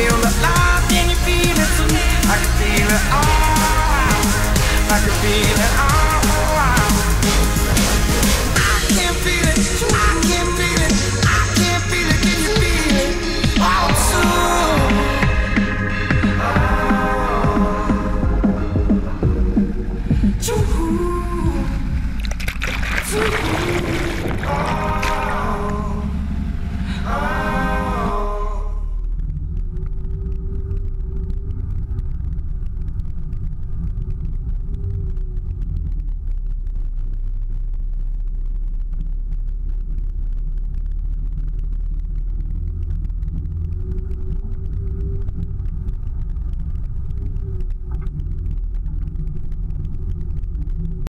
Feel the love,